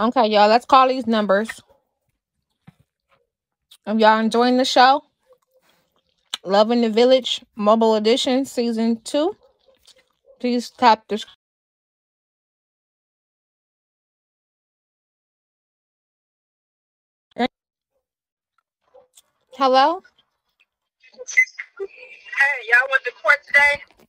Okay, y'all, let's call these numbers. If y'all enjoying the show, Loving the Village Mobile Edition Season 2, please tap the. Hello? Hey, y'all went to court today?